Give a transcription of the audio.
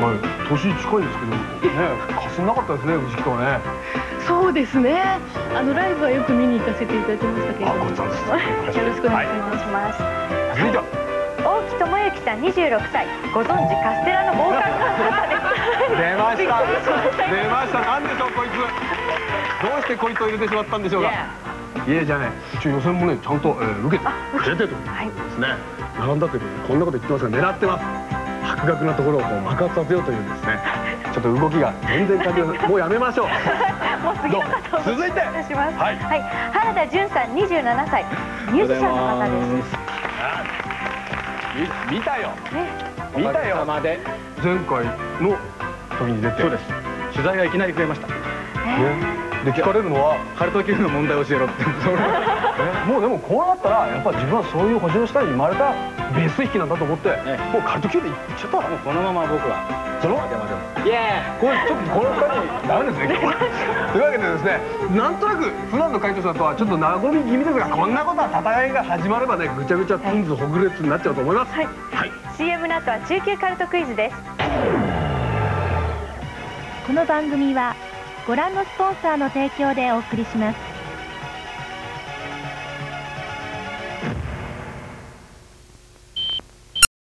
はい、年近いですけど、ね、かすんなかったですね、藤木とはね。そうですね。あのライブはよく見に行かせていただきましたけれども。あごちそうさまですよろしくお願いします。お願いいては、大木智之さん26歳ご存知カステラのボーカルの方です出ました。出ました。なんでしょう、こいつ。どうしてこいつを入れてしまったんでしょうか。いえじゃね、一応予選もね、ちゃんと、えー、受けてくれてるということですね。並んだということで、こんなこと言ってますが、狙ってます。博学なところをこう爆発させようというですね。ちょっと動きが全然感じません。もうやめましょう。もう次の方を続いてお願いしますはい原田純さん27歳ミュージシャンの方ですみ見たよ。ね見たよ。前回の時に出て。そうです取材がいきなり増えましたね。で聞かれるのは。カルト級の問題を教えろってもうでもこうなったらやっぱ自分はそういう星の下に生まれたベース弾きなんだと思って、えもうカルト級でいっちゃったもうこのまま僕はそのでもでもイエこれちょっとこの二人ダメですねというわけでですね。なんとなく普段の回答者とはちょっと和み気味ですがこんなことは戦いが始まればねぐちゃぐちゃピンズほぐれつになっちゃうと思います。はい、CM の後は中級カルトクイズです。この番組はご覧のスポンサーの提供でお送りします。